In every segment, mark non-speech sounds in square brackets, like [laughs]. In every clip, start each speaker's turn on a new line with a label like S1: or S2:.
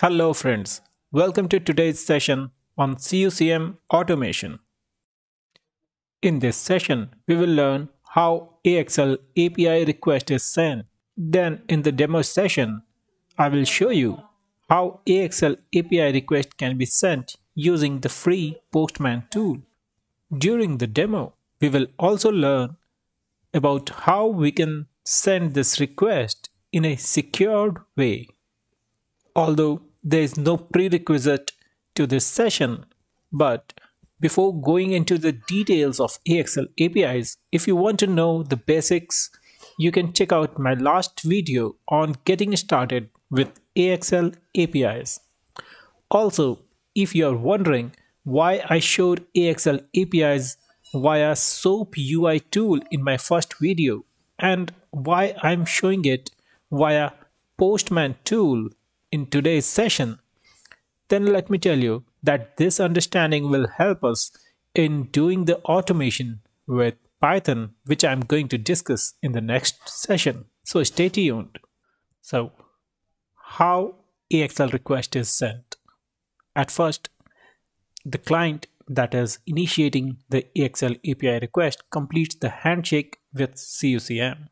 S1: Hello friends, welcome to today's session on CUCM automation. In this session, we will learn how AXL API request is sent. Then in the demo session, I will show you how AXL API request can be sent using the free Postman tool. During the demo, we will also learn about how we can send this request in a secured way. Although there is no prerequisite to this session, but before going into the details of AXL APIs, if you want to know the basics, you can check out my last video on getting started with AXL APIs. Also, if you are wondering why I showed AXL APIs via SOAP UI tool in my first video and why I'm showing it via Postman tool in today's session, then let me tell you that this understanding will help us in doing the automation with Python, which I'm going to discuss in the next session. So stay tuned. So, how AXL request is sent? At first, the client that is initiating the AXL API request completes the handshake with CUCM.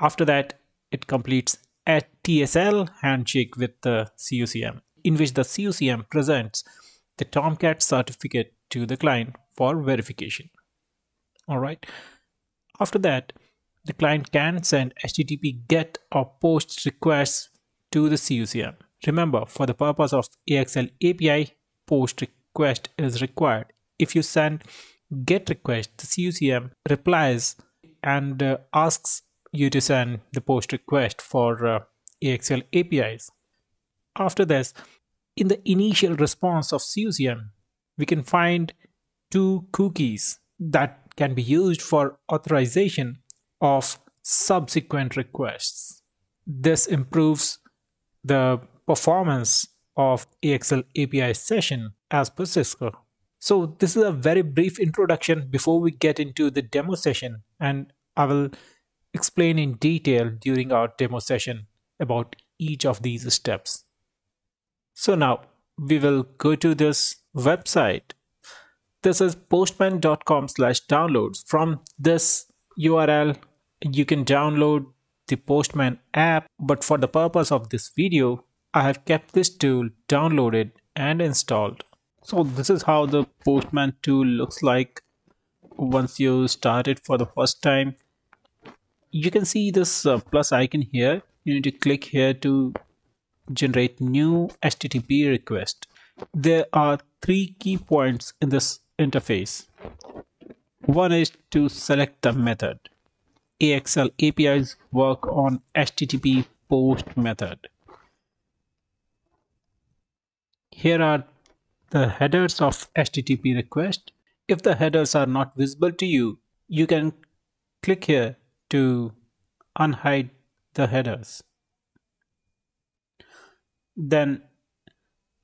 S1: After that, it completes a TSL handshake with the CUCM, in which the CUCM presents the Tomcat certificate to the client for verification. All right. After that, the client can send HTTP GET or POST requests to the CUCM. Remember, for the purpose of AXL API, POST request is required. If you send GET request, the CUCM replies and uh, asks you to send the post request for uh, AXL APIs. After this, in the initial response of CUCM, we can find two cookies that can be used for authorization of subsequent requests. This improves the performance of AXL API session as per Cisco. So this is a very brief introduction before we get into the demo session and I will explain in detail during our demo session about each of these steps. So now we will go to this website. This is postman.com slash downloads. From this URL, you can download the Postman app, but for the purpose of this video, I have kept this tool downloaded and installed. So this is how the Postman tool looks like once you start it for the first time you can see this uh, plus icon here. You need to click here to generate new http request. There are three key points in this interface. One is to select the method. Axl apis work on http post method. Here are the headers of http request. If the headers are not visible to you you can click here to unhide the headers. Then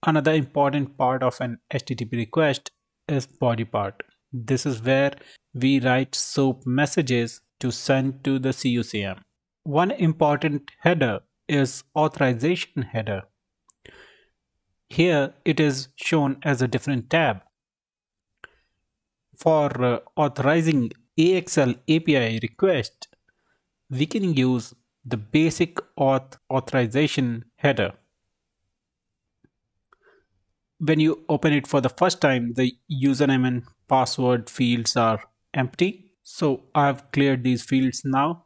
S1: another important part of an HTTP request is body part. This is where we write SOAP messages to send to the CUCM. One important header is authorization header. Here it is shown as a different tab. For uh, authorizing AXL API request, we can use the basic auth authorization header. When you open it for the first time, the username and password fields are empty. So I've cleared these fields now.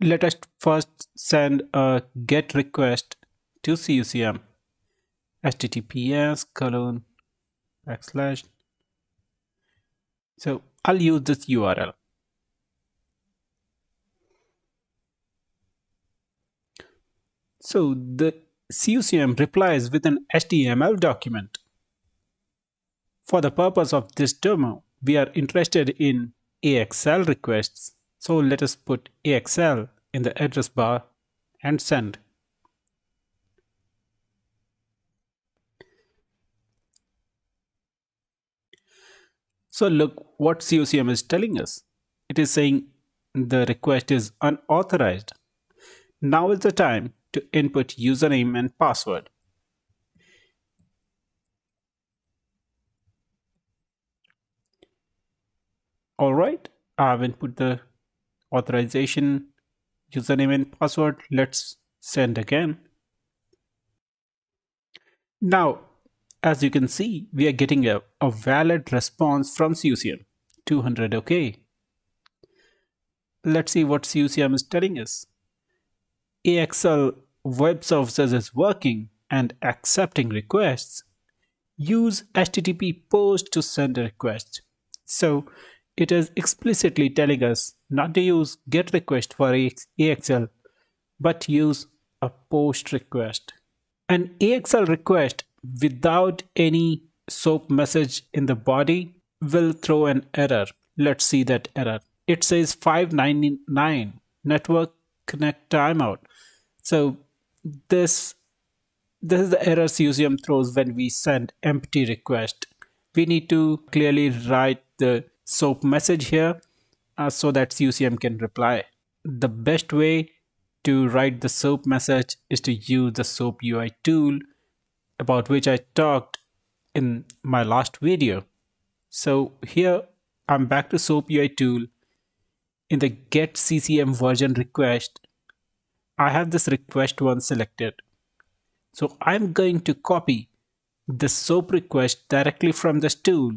S1: Let us first send a GET request to CUCM. https colon backslash. So I'll use this URL. So the CUCM replies with an HTML document. For the purpose of this demo, we are interested in AXL requests. So let us put AXL in the address bar and send. So look what CUCM is telling us. It is saying the request is unauthorized. Now is the time to input username and password. Alright, I've input the authorization username and password. Let's send again. Now, as you can see, we are getting a, a valid response from CUCM. 200 OK. Let's see what CUCM is telling us. AXL web services is working and accepting requests. Use HTTP post to send a request. So it is explicitly telling us not to use GET request for AXL, but use a POST request. An AXL request without any SOAP message in the body will throw an error. Let's see that error. It says 599 network connect timeout. So this this is the error CUCM throws when we send empty request. We need to clearly write the SOAP message here uh, so that CUCM can reply. The best way to write the SOAP message is to use the SOAP UI tool about which I talked in my last video. So here I'm back to SOAP UI tool. In the get CCM version request, I have this request one selected. So I'm going to copy the SOAP request directly from this tool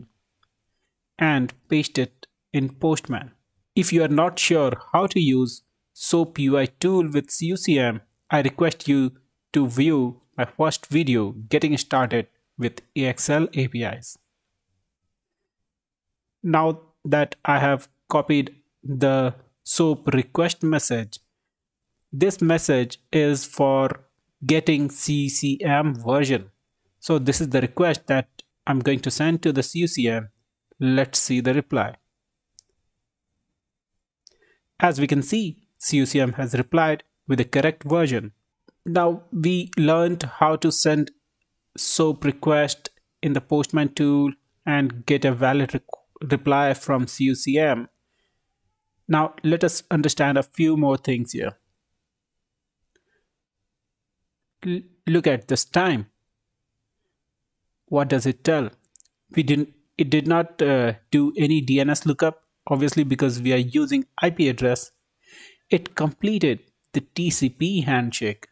S1: and paste it in Postman. If you are not sure how to use SOAP UI tool with CUCM, I request you to view my first video getting started with AXL APIs. Now that I have copied the SOAP request message, this message is for getting CCM version. So this is the request that I'm going to send to the CUCM. Let's see the reply. As we can see, CUCM has replied with the correct version. Now we learned how to send SOAP request in the Postman tool and get a valid re reply from CUCM. Now let us understand a few more things here. Look at this time. What does it tell? We didn't. It did not uh, do any DNS lookup, obviously because we are using IP address. It completed the TCP handshake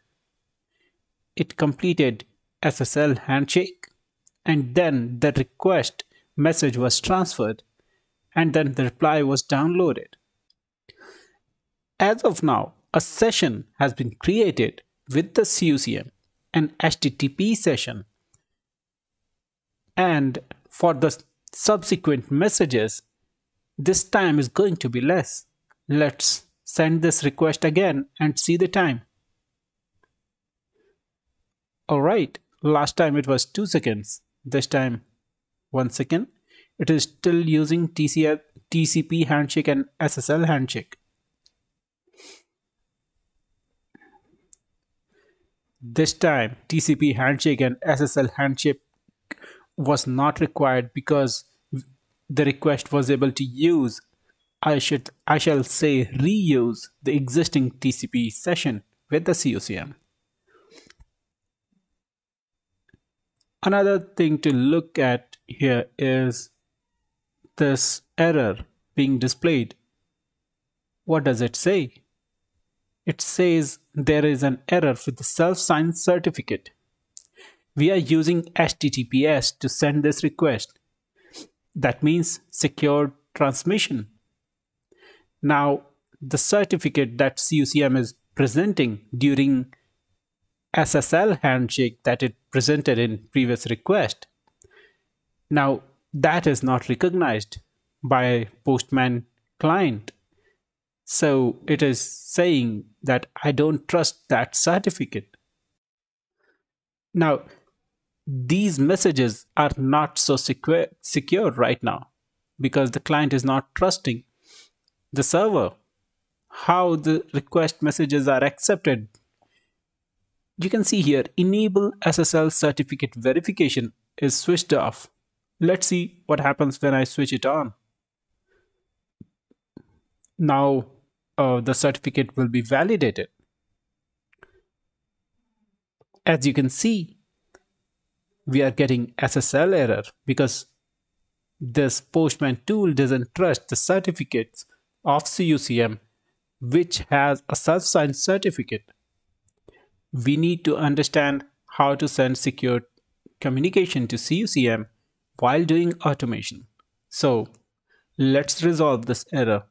S1: it completed SSL handshake and then the request message was transferred and then the reply was downloaded. As of now, a session has been created with the CUCM, an HTTP session, and for the subsequent messages, this time is going to be less. Let's send this request again and see the time. Alright, last time it was 2 seconds, this time 1 second. It is still using TCP, TCP handshake and SSL handshake. This time TCP handshake and SSL handshake was not required because the request was able to use I should I shall say reuse the existing TCP session with the CUCM. Another thing to look at here is this error being displayed. What does it say? It says there is an error with the self-signed certificate. We are using HTTPS to send this request. That means secure transmission. Now, the certificate that CUCM is presenting during SSL handshake that it presented in previous request. Now that is not recognized by Postman client. So it is saying that I don't trust that certificate. Now, these messages are not so secure, right now because the client is not trusting the server. How the request messages are accepted you can see here enable SSL certificate verification is switched off. Let's see what happens when I switch it on. Now uh, the certificate will be validated. as you can see, we are getting SSL error because this Postman tool doesn't trust the certificates of CUCM which has a self-signed certificate. We need to understand how to send secure communication to CUCM while doing automation. So let's resolve this error.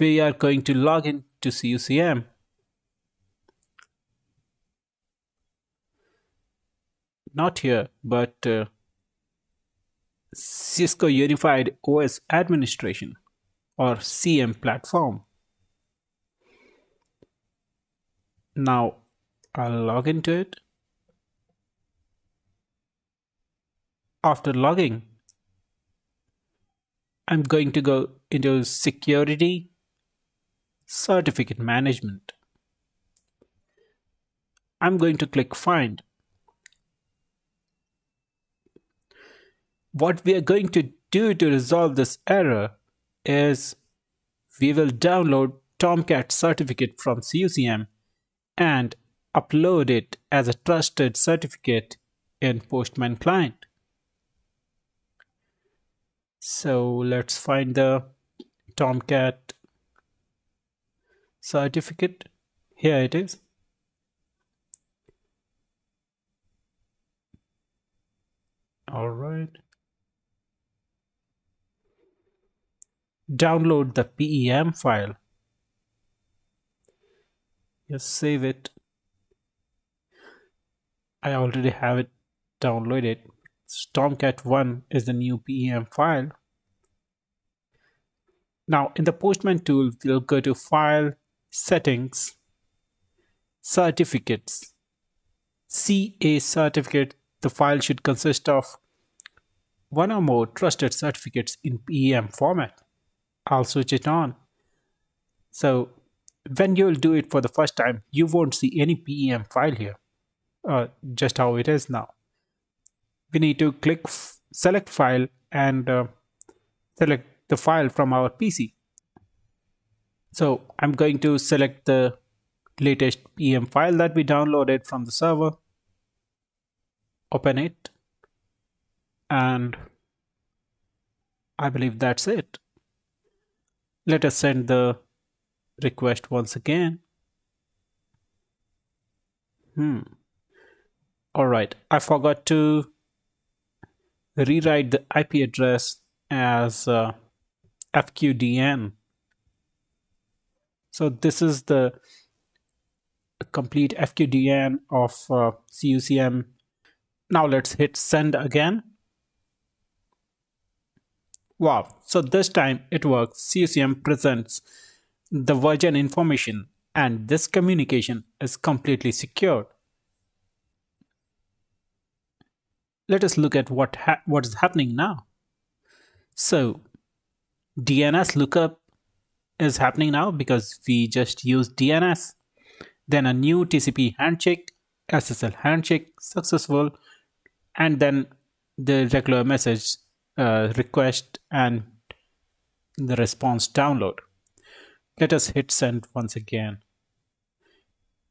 S1: We are going to log in to CUCM. Not here, but uh, Cisco Unified OS Administration or CM platform. Now I'll log into it. After logging, I'm going to go into security certificate management. I'm going to click find. What we are going to do to resolve this error is we will download Tomcat certificate from CUCM and upload it as a trusted certificate in Postman client. So let's find the Tomcat certificate. Here it is. All right. download the PEM file. Just save it. I already have it downloaded. Stormcat1 is the new PEM file. Now in the Postman tool, we'll go to File, Settings, Certificates. CA certificate, the file should consist of one or more trusted certificates in PEM format. I'll switch it on. So when you'll do it for the first time, you won't see any PEM file here, uh, just how it is now. We need to click select file and uh, select the file from our PC. So I'm going to select the latest PEM file that we downloaded from the server, open it, and I believe that's it. Let us send the request once again. Hmm. Alright, I forgot to rewrite the IP address as uh, FQDN. So this is the complete FQDN of uh, CUCM. Now let's hit send again. Wow, so this time it works. CUCM presents the version information and this communication is completely secured. Let us look at what, what is happening now. So DNS lookup is happening now because we just used DNS. Then a new TCP handshake, SSL handshake successful, and then the regular message uh, request and the response download. Let us hit send once again.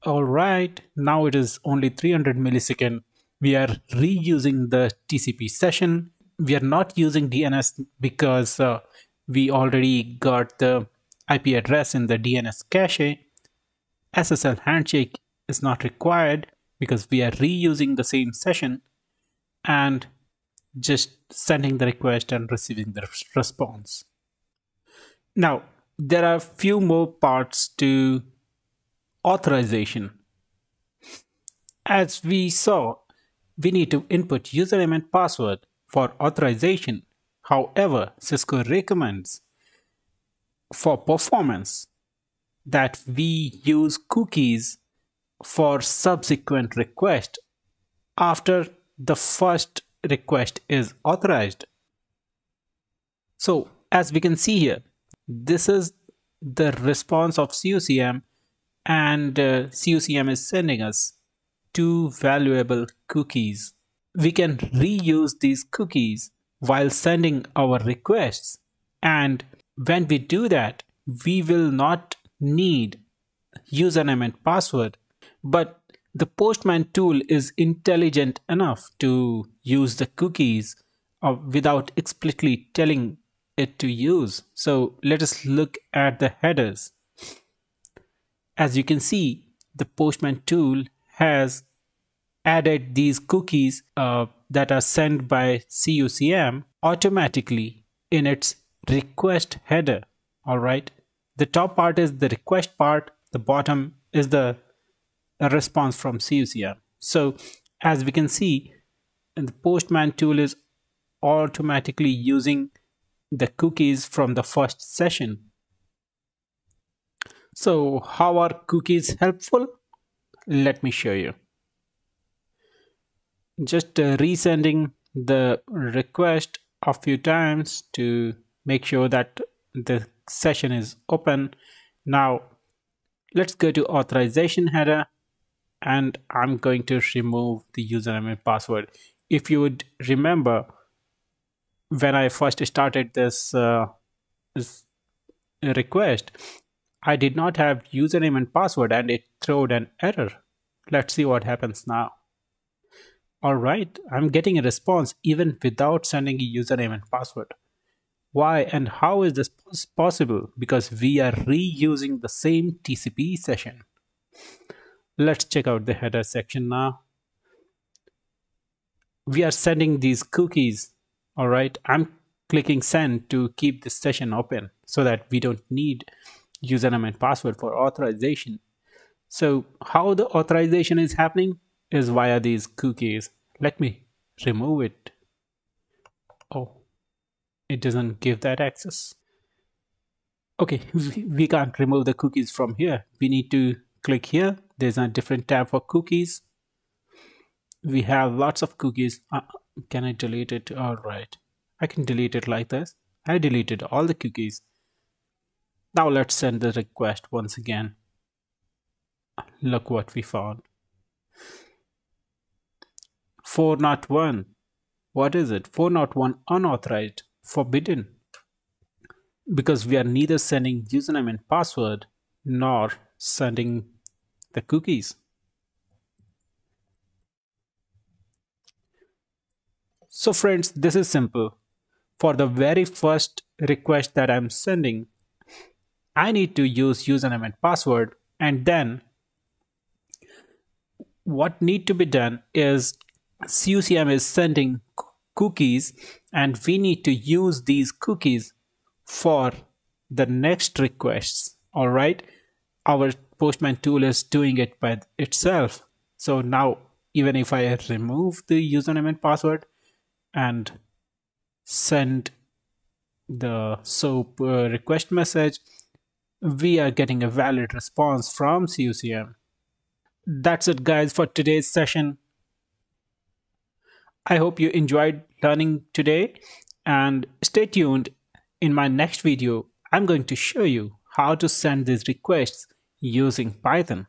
S1: All right, now it is only 300 millisecond. We are reusing the TCP session. We are not using DNS because uh, we already got the IP address in the DNS cache. SSL handshake is not required because we are reusing the same session and just sending the request and receiving the response. Now, there are a few more parts to authorization. As we saw, we need to input username and password for authorization. However, Cisco recommends for performance that we use cookies for subsequent request after the first request is authorized. So as we can see here, this is the response of CUCM and uh, CUCM is sending us two valuable cookies. We can reuse these cookies while sending our requests and when we do that, we will not need username and password. But the Postman tool is intelligent enough to use the cookies uh, without explicitly telling it to use. So let us look at the headers. As you can see, the Postman tool has added these cookies uh, that are sent by CUCM automatically in its request header. All right. The top part is the request part. The bottom is the response from CUCM. So as we can see, the Postman tool is automatically using the cookies from the first session. So how are cookies helpful? Let me show you. Just uh, resending the request a few times to make sure that the session is open. Now let's go to authorization header and I'm going to remove the username and password. If you would remember, when I first started this, uh, this request, I did not have username and password and it threw an error. Let's see what happens now. Alright, I'm getting a response even without sending a username and password. Why and how is this possible? Because we are reusing the same TCP session. Let's check out the header section now. We are sending these cookies all right i'm clicking send to keep this session open so that we don't need username and password for authorization so how the authorization is happening is via these cookies let me remove it oh it doesn't give that access okay [laughs] we can't remove the cookies from here we need to click here there's a different tab for cookies we have lots of cookies uh, can I delete it? Alright. I can delete it like this. I deleted all the cookies. Now let's send the request once again. Look what we found. 401. What is it? 401 unauthorized, forbidden. Because we are neither sending username and password nor sending the cookies. So friends, this is simple. For the very first request that I'm sending, I need to use username and password and then what need to be done is CUCM is sending cookies and we need to use these cookies for the next requests all right our postman tool is doing it by itself so now even if i remove the username and password and send the SOAP uh, request message, we are getting a valid response from CUCM. That's it guys for today's session. I hope you enjoyed learning today and stay tuned. In my next video, I'm going to show you how to send these requests using Python.